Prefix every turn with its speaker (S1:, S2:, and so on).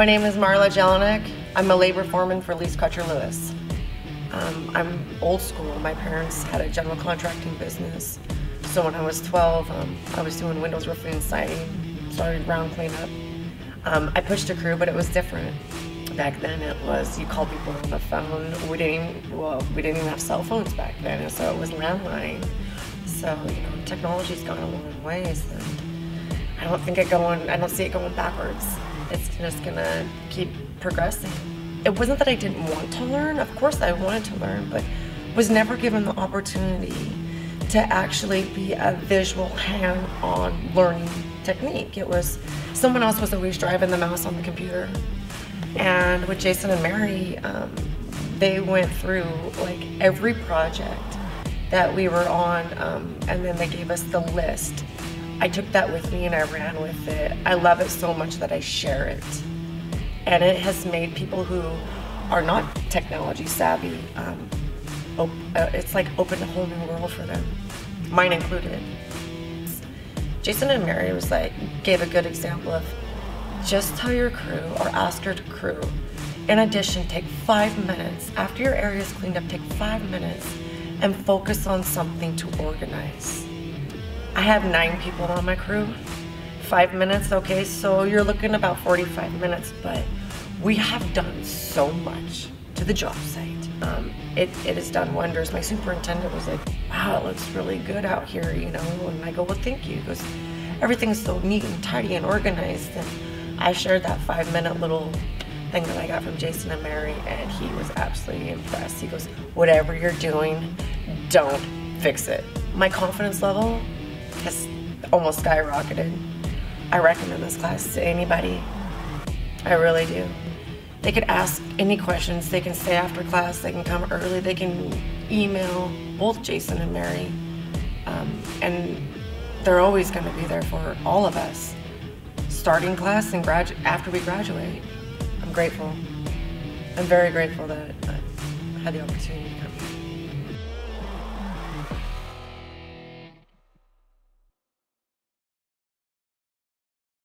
S1: My name is Marla Jelinek. I'm a labor foreman for Lease Crutcher Lewis. Um, I'm old school. My parents had a general contracting business. So when I was 12, um, I was doing windows, roofing, and siding, started ground cleanup. Um, I pushed a crew, but it was different. Back then it was, you called people on the phone. We didn't, well, we didn't even have cell phones back then, so it was landline. So, you know, technology's gone a long ways, and I don't think it going, I don't see it going backwards. It's just gonna keep progressing. It wasn't that I didn't want to learn, of course I wanted to learn, but was never given the opportunity to actually be a visual hand-on learning technique. It was, someone else was always driving the mouse on the computer. And with Jason and Mary, um, they went through like every project that we were on, um, and then they gave us the list. I took that with me and I ran with it. I love it so much that I share it. And it has made people who are not technology savvy, um, uh, it's like opened a whole new world for them, mine included. Jason and Mary was like, gave a good example of just tell your crew or ask your crew. In addition, take five minutes. After your area is cleaned up, take five minutes and focus on something to organize. I have nine people on my crew. Five minutes, okay, so you're looking about 45 minutes, but we have done so much to the job site. Um, it, it has done wonders. My superintendent was like, wow, it looks really good out here, you know, and I go, well, thank you. He goes, everything's so neat and tidy and organized. And I shared that five minute little thing that I got from Jason and Mary, and he was absolutely impressed. He goes, whatever you're doing, don't fix it. My confidence level has almost skyrocketed. I recommend this class to anybody. I really do. They could ask any questions. They can stay after class. They can come early. They can email both Jason and Mary. Um, and they're always going to be there for all of us. Starting class and gradu- after we graduate. I'm grateful. I'm very grateful that I had the opportunity to come here.